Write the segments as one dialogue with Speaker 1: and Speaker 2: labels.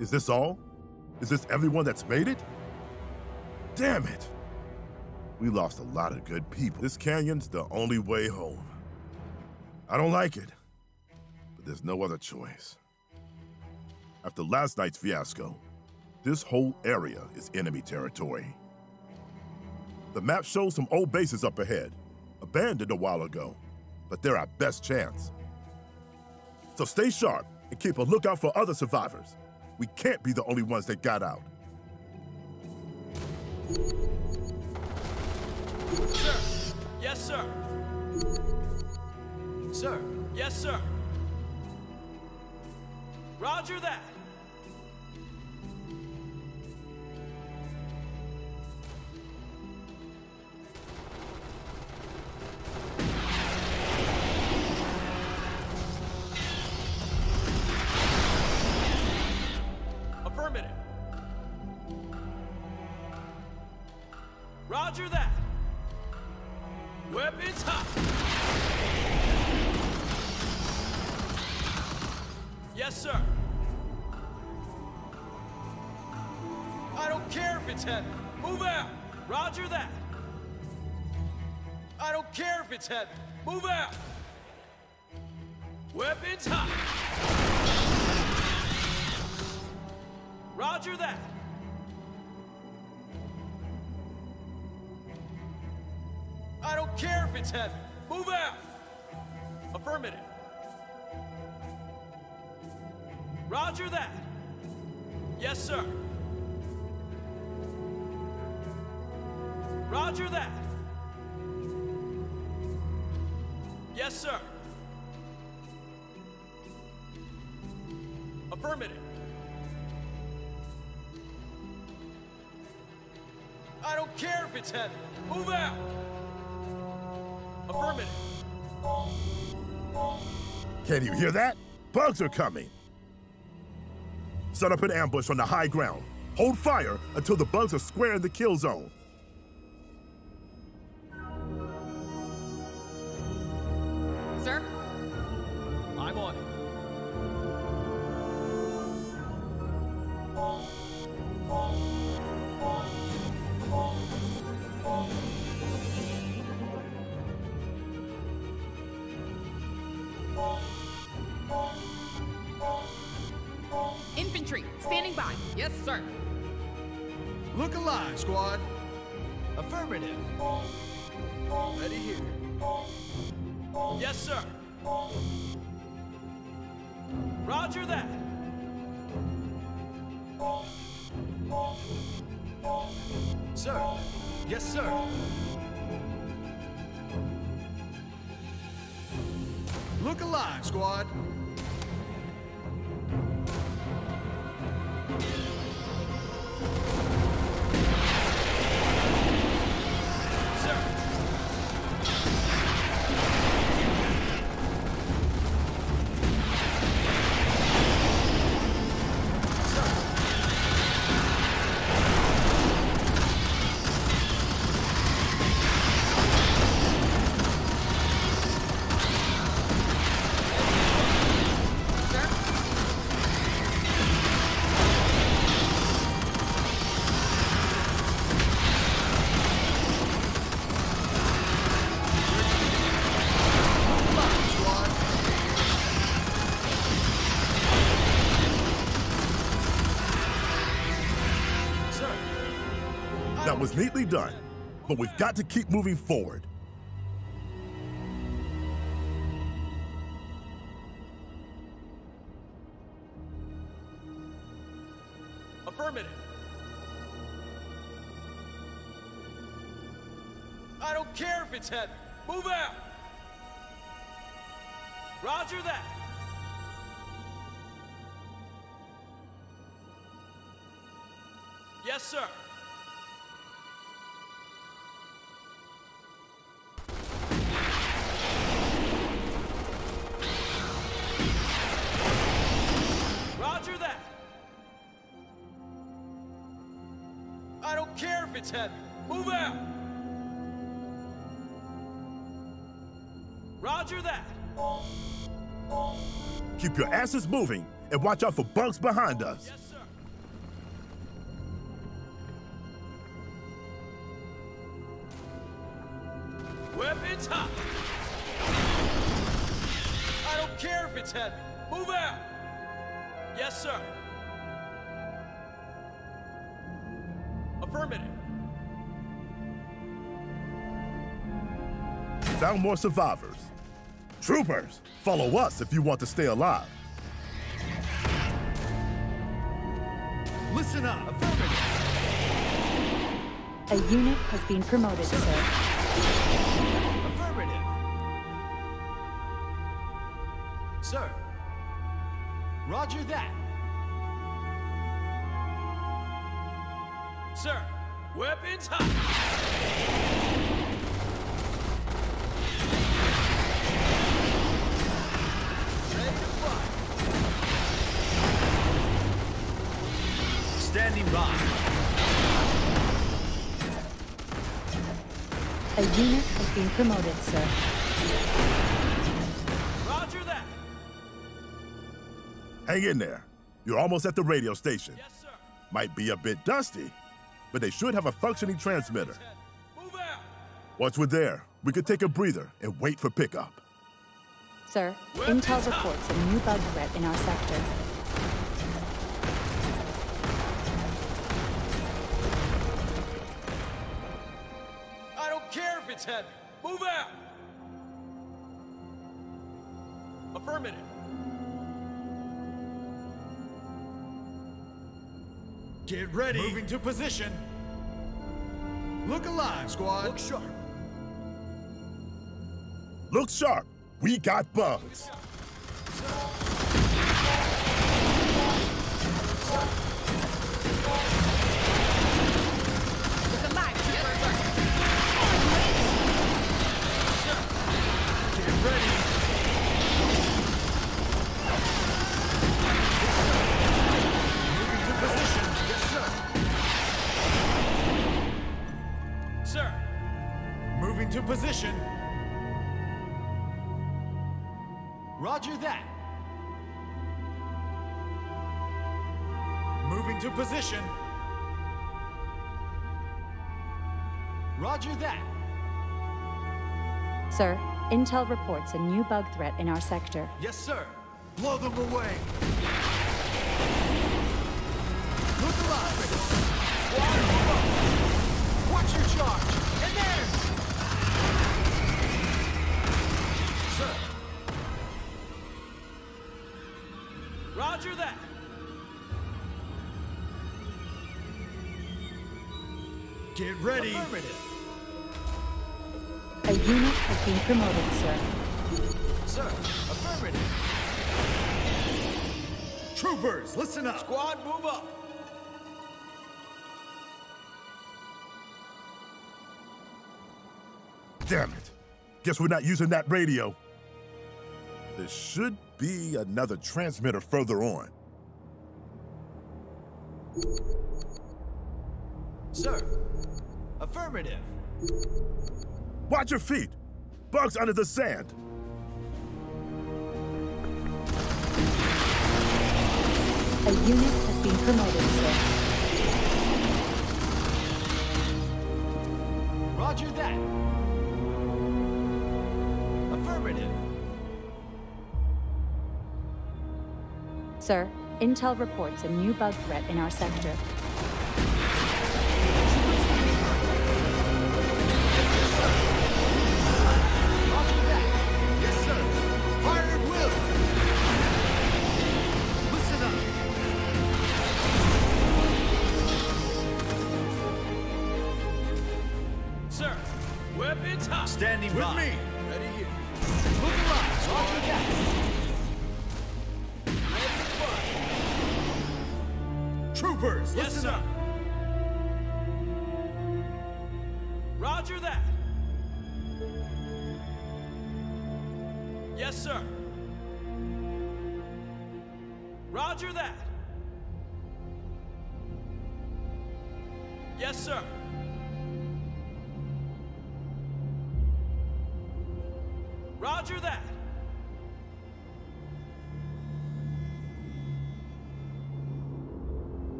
Speaker 1: Is this all? Is this everyone that's made it? Damn it! We lost a lot of good people. This canyon's the only way home. I don't like it, but there's no other choice. After last night's fiasco, this whole area is enemy territory. The map shows some old bases up ahead, abandoned a while ago, but they're our best chance. So stay sharp and keep a lookout for other survivors. We can't be the only ones that got out.
Speaker 2: Sir. Yes, sir. Sir. Yes, sir. Roger that. Heavy. Move out. Roger that. I don't care if it's heavy. Move out. Weapons hot. Roger that. I don't care if it's heavy. Move out. Affirmative. Roger that. Yes, sir. Roger that. Yes, sir. Affirmative. I don't care if it's heavy. Move out. Affirmative.
Speaker 1: Can you hear that? Bugs are coming. Set up an ambush on the high ground. Hold fire until the bugs are square in the kill zone.
Speaker 3: Standing by. Yes, sir.
Speaker 4: Look alive, squad.
Speaker 2: Affirmative. Ready here. Yes, sir. Roger that. Sir. Yes, sir.
Speaker 4: Look alive, squad.
Speaker 1: Was neatly done, but we've got to keep moving forward.
Speaker 2: Affirmative. I don't care if it's heavy. Move out. Roger that. Yes, sir. That's heavy. Move out! Roger that.
Speaker 1: Keep your asses moving and watch out for bunks behind us.
Speaker 2: Yes, sir. Weapons hot. I don't care if it's heavy. Move out! Yes, sir.
Speaker 1: Found more survivors. Troopers, follow us if you want to stay alive.
Speaker 4: Listen up. Affirmative.
Speaker 5: A unit has been promoted, sir.
Speaker 2: Affirmative. Sir. Roger that. Sir, weapons hot!
Speaker 5: A unit has been promoted, sir.
Speaker 2: Roger that.
Speaker 1: Hang in there. You're almost at the radio station.
Speaker 2: Yes, sir.
Speaker 1: Might be a bit dusty, but they should have a functioning transmitter.
Speaker 2: Move out.
Speaker 1: Once we're there, we could take a breather and wait for pickup.
Speaker 5: Sir,
Speaker 2: Weapons
Speaker 5: Intel reports a new bug threat in our sector.
Speaker 2: Don't care if it's heavy. Move out. Affirmative.
Speaker 4: Get ready. Moving to position. Look alive, squad.
Speaker 2: Look sharp.
Speaker 1: Look sharp. We got bugs.
Speaker 3: Sir,
Speaker 4: Moving to position. Roger that. Moving to position. Roger that.
Speaker 5: Sir, Intel reports a new bug threat in our sector.
Speaker 4: Yes, sir. Blow them away. Look alive. Squad, move up. Watch your charge. And then.
Speaker 2: sir. Roger that.
Speaker 4: Get ready.
Speaker 2: Affirmative.
Speaker 5: A has been promoted, sir.
Speaker 2: Sir, affirmative.
Speaker 4: Troopers, listen up.
Speaker 2: Squad, move up.
Speaker 1: Damn it. Guess we're not using that radio. There should be another transmitter further on.
Speaker 2: Sir, affirmative.
Speaker 1: Watch your feet. Bugs under the sand.
Speaker 5: A unit has been promoted, sir.
Speaker 2: Roger that. Affirmative.
Speaker 5: Sir, Intel reports a new bug threat in our sector.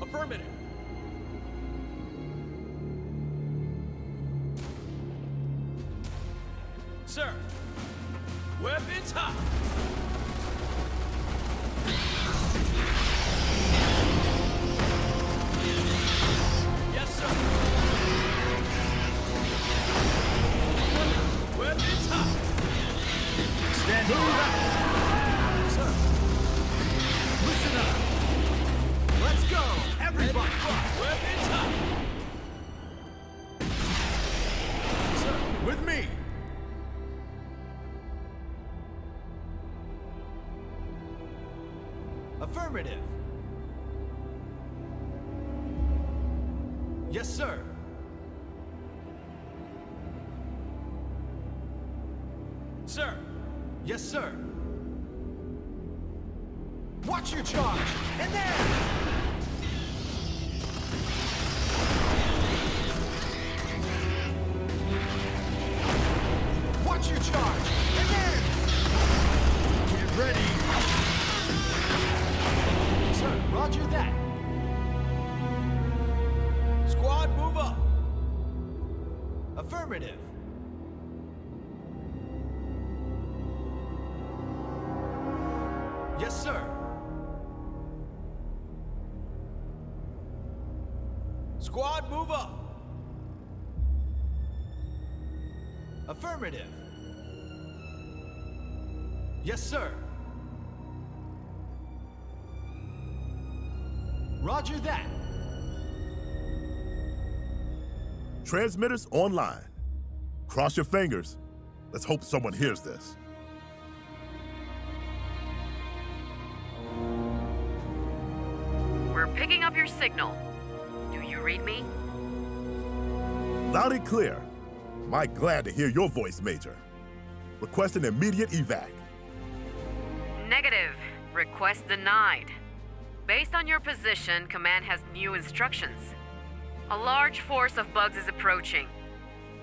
Speaker 2: Affirmative. Sir, weapons hot! Yes, sir. Sir. Yes, sir.
Speaker 4: Watch your charge! And there! Yes, sir. Roger that.
Speaker 1: Transmitters online. Cross your fingers. Let's hope someone hears this.
Speaker 6: We're picking up your signal. Do you read me?
Speaker 1: Loud and clear. My glad to hear your voice, Major. Request an immediate evac.
Speaker 6: Negative. Request denied. Based on your position, Command has new instructions. A large force of bugs is approaching.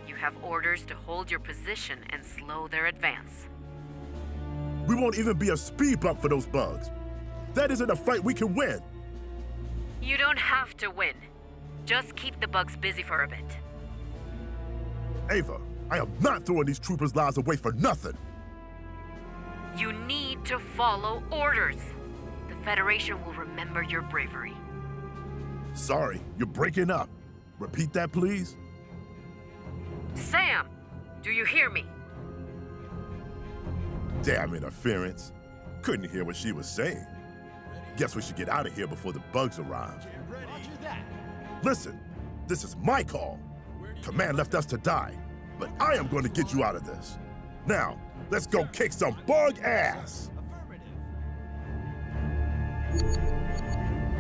Speaker 6: You have orders to hold your position and slow their advance.
Speaker 1: We won't even be a speed bump for those bugs. That isn't a fight we can win.
Speaker 6: You don't have to win. Just keep the bugs busy for a bit.
Speaker 1: Ava, I am not throwing these troopers' lives away for nothing.
Speaker 6: You need to follow orders. The Federation will remember your bravery.
Speaker 1: Sorry, you're breaking up. Repeat that, please.
Speaker 6: Sam, do you hear me?
Speaker 1: Damn interference. Couldn't hear what she was saying. Guess we should get out of here before the bugs arrive. Listen, this is my call. Command left us to die, but I am going to get you out of this. Now, let's go kick some bug ass.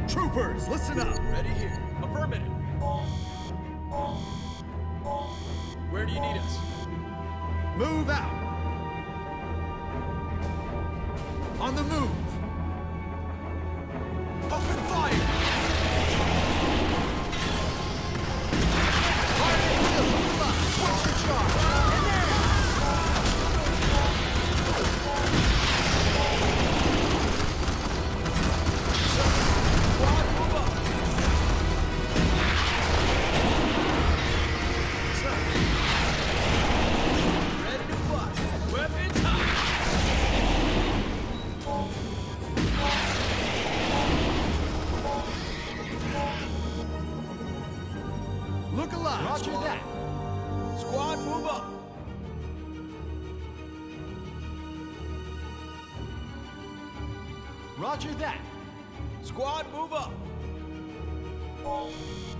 Speaker 4: Troopers, listen up.
Speaker 2: Ready here. Affirmative. Where do you need us?
Speaker 4: Move out. On the move. Roger that.
Speaker 2: Squad, move up.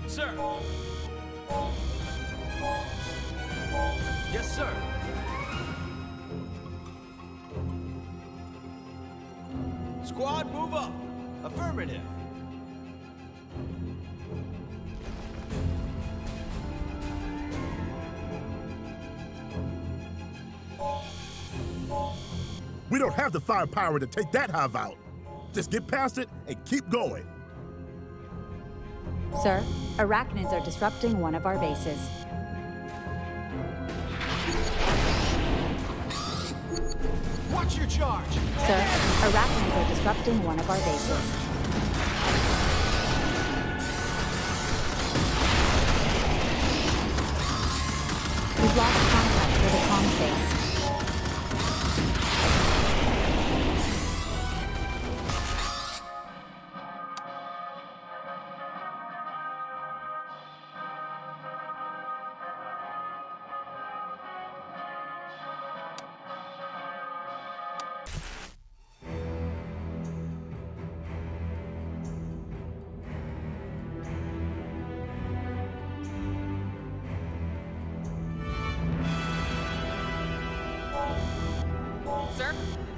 Speaker 2: Sir.
Speaker 4: Yes, sir.
Speaker 2: Squad, move up.
Speaker 4: Affirmative.
Speaker 1: We don't have the firepower to take that hive out. Just get past it and keep going.
Speaker 5: Sir, arachnids are disrupting one of our bases.
Speaker 4: Watch your charge.
Speaker 5: Sir, arachnids are disrupting one of our bases.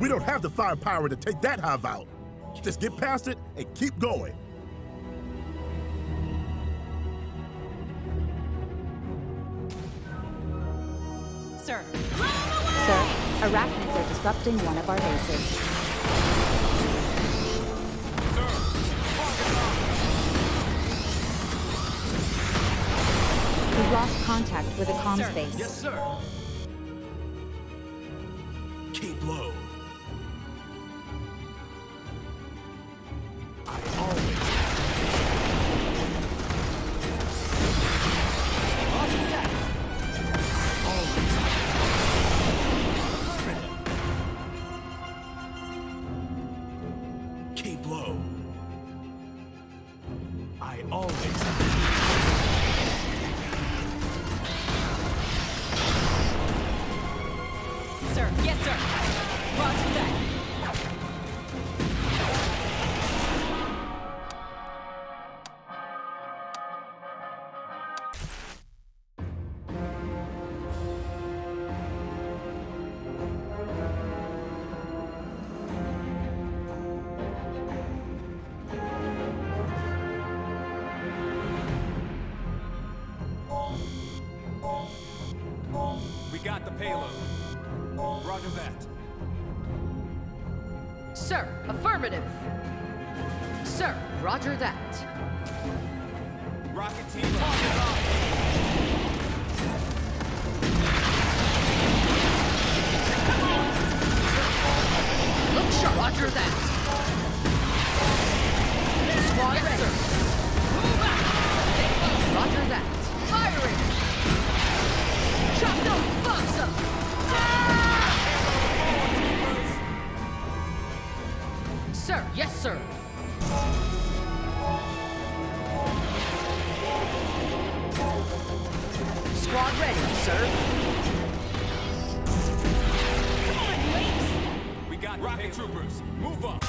Speaker 1: We don't have the firepower to take that hive out. Just get past it and keep going.
Speaker 7: Sir.
Speaker 5: Sir, arachnids are disrupting one of our bases. We've lost contact with a comms
Speaker 7: Sir.
Speaker 5: base.
Speaker 4: Yes, sir. Roger that.
Speaker 7: Sir. Affirmative. Sir. Roger that.
Speaker 8: Rocket team, target locked.
Speaker 7: Look sharp. Roger that. Squad yes, ready. Sir. Move out. Roger that. Sir. Squad ready, sir. Come on, you.
Speaker 8: We got rocket troopers. Move up.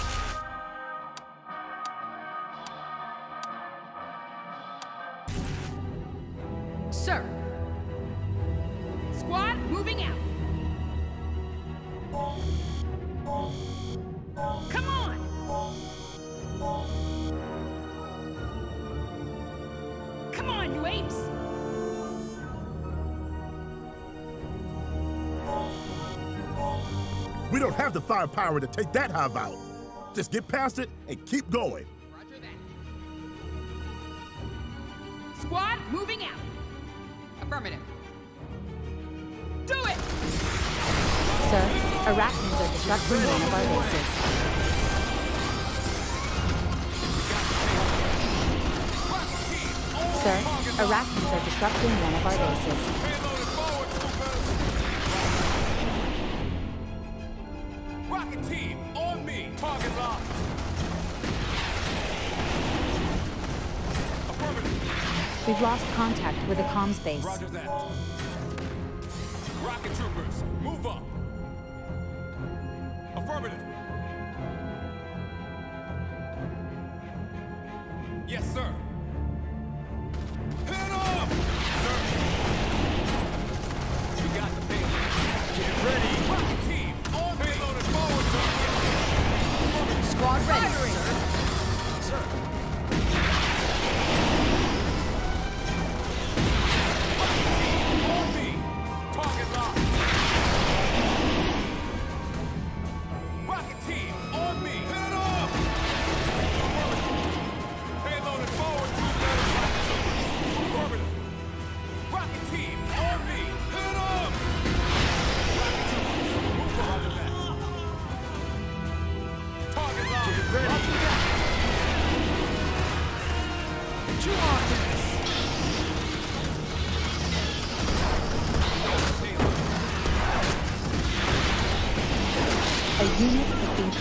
Speaker 7: Sir. Squad, moving out. Come on! Come on, you apes!
Speaker 1: We don't have the firepower to take that hive out. Just get past it and keep going.
Speaker 7: Roger that. Squad, moving out. Affirmative. Do it!
Speaker 5: Sir, arachnids are disrupting one of our bases. Arachnids are disrupting one of our bases.
Speaker 8: Payloaded forward, troopers. Rocket team, on me. Target locked. Affirmative.
Speaker 5: We've lost contact with the comms base.
Speaker 8: Roger that. Rocket troopers, move up. Affirmative. Yes, sir.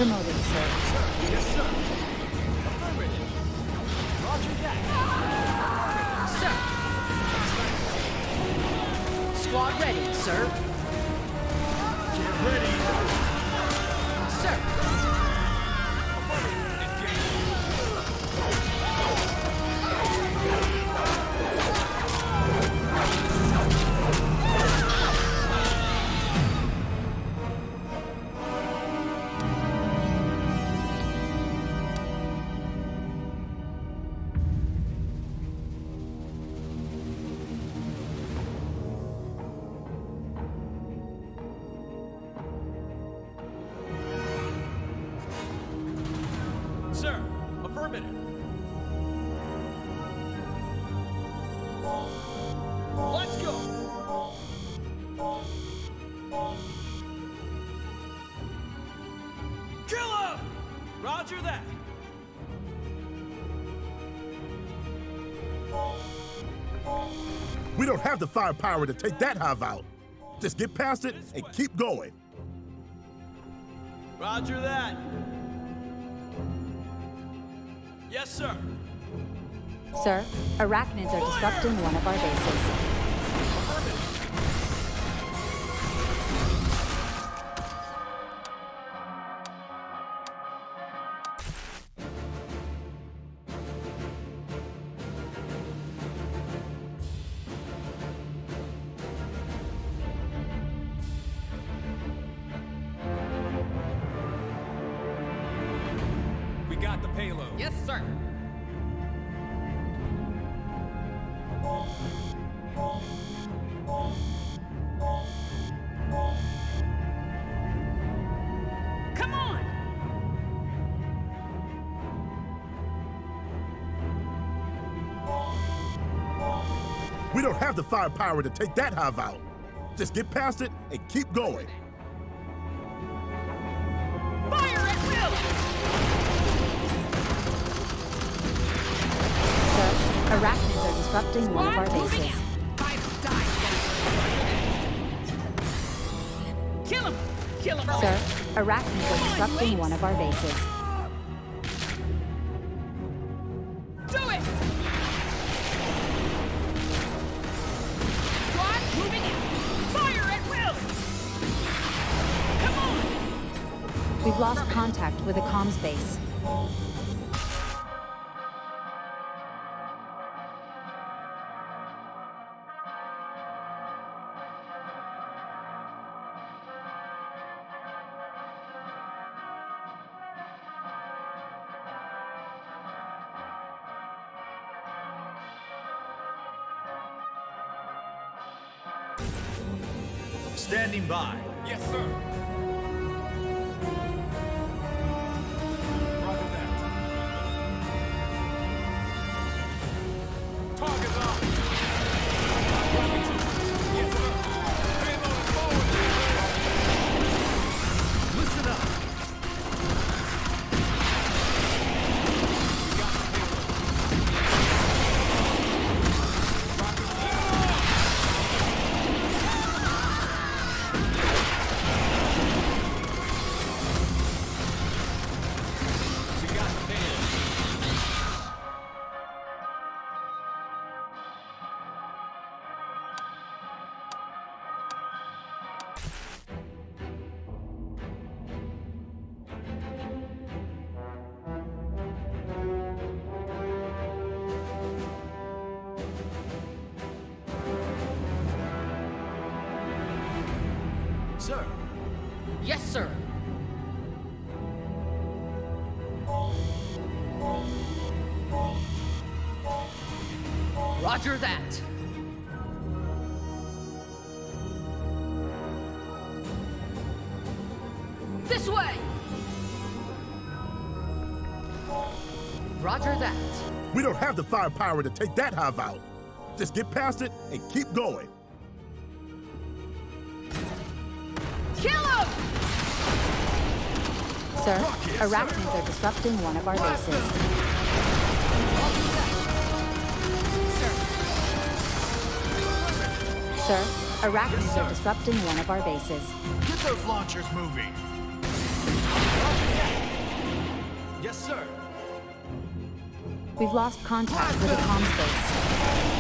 Speaker 5: Is being promoted,
Speaker 1: don't have the firepower to take that hive out. Just get past it and keep going.
Speaker 2: Roger that. Yes, sir.
Speaker 5: Sir, arachnids are disrupting one of our bases.
Speaker 2: Payload.
Speaker 3: Yes, sir. Come on!
Speaker 1: We don't have the firepower to take that hive out. Just get past it and keep going.
Speaker 5: Are one of our bases.
Speaker 3: out. Fight or die, Senator. Kill him! Kill him!
Speaker 5: Sir, arachnids are disrupting one of our bases.
Speaker 3: Do it! Squad moving out. Fire at will! Come on!
Speaker 5: We've lost contact with a comms base.
Speaker 2: Roger that.
Speaker 3: This way! Roger that.
Speaker 1: We don't have the firepower to take that hive out. Just get past it and keep going.
Speaker 3: Kill him!
Speaker 5: Sir, arachnids are disrupting one of our bases. Sir, arachnids are disrupting one of our bases.
Speaker 4: Get those launchers moving.
Speaker 2: yes, sir.
Speaker 5: We've lost contact with the comms base.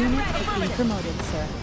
Speaker 5: Unit has been promoted,
Speaker 3: sir.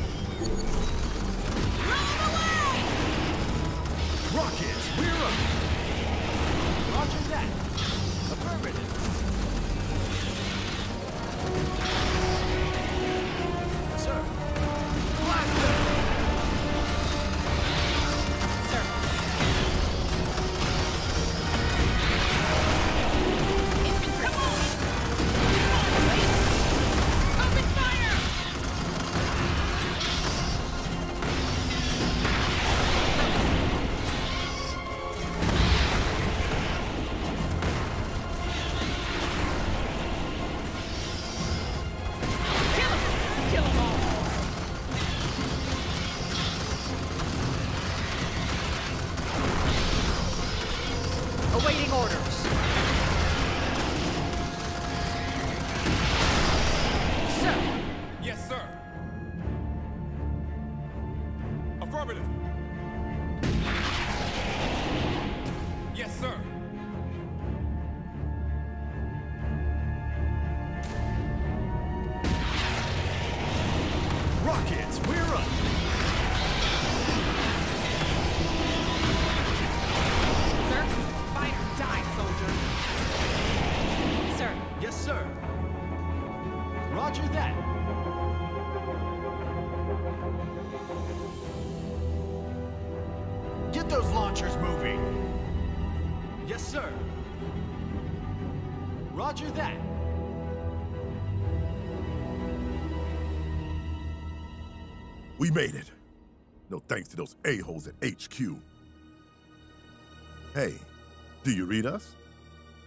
Speaker 4: Yes, sir. Roger that. Get those launchers moving. Yes, sir. Roger that.
Speaker 1: We made it. No thanks to those a-holes at HQ. Hey, do you read us?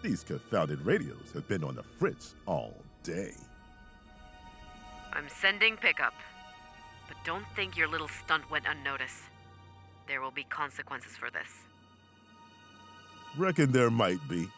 Speaker 1: These confounded radios have been on the fritz all day.
Speaker 6: I'm sending pickup. But don't think your little stunt went unnoticed. There will be consequences for this.
Speaker 1: Reckon there might be.